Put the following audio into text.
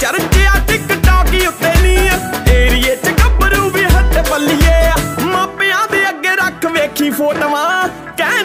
ਚਰਚਿਆ TikTok ਉੱਤੇ ਨਹੀਂ ਏਰੀਏ ਚ ਗੱਭਰੂ ਵੀ ਹੱਟ ਬੱਲੀਏ ਮਾਪਿਆਂ ਦੇ ਅੱਗੇ ਰੱਖ ਵੇਖੀ ਫੋਟੋਆਂ। ਕਹਿ